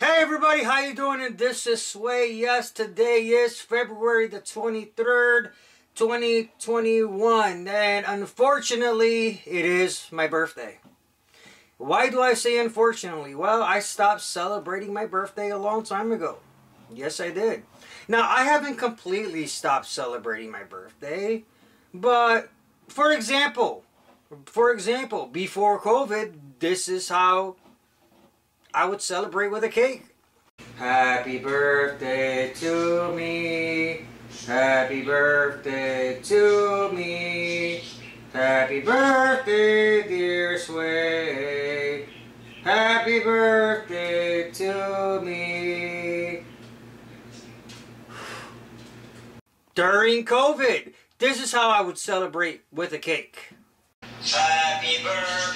Hey everybody, how you doing? And this is Sway. Yes, today is February the 23rd, 2021. And unfortunately, it is my birthday. Why do I say unfortunately? Well, I stopped celebrating my birthday a long time ago. Yes, I did. Now, I haven't completely stopped celebrating my birthday, but for example, for example, before COVID, this is how I would celebrate with a cake. Happy birthday to me. Happy birthday to me. Happy birthday, dear Sway. Happy birthday to me. During COVID, this is how I would celebrate with a cake. Happy birthday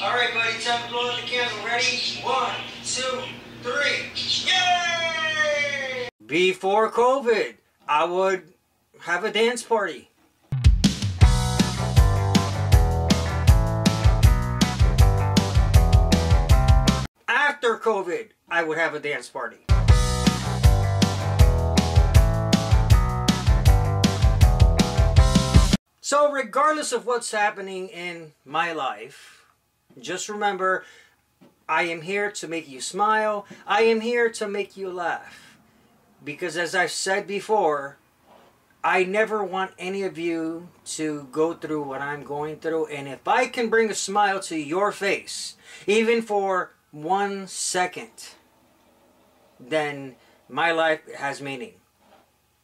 All right, buddy, time to blow out the candle. Ready? One, two, three. Yay! Before COVID, I would have a dance party. After COVID, I would have a dance party. So, regardless of what's happening in my life, just remember I am here to make you smile. I am here to make you laugh. Because, as I've said before, I never want any of you to go through what I'm going through. And if I can bring a smile to your face, even for one second, then my life has meaning.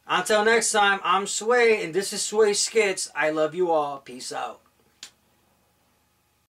Until next time, I'm Sway, and this is Sway Skits. I love you all. Peace out.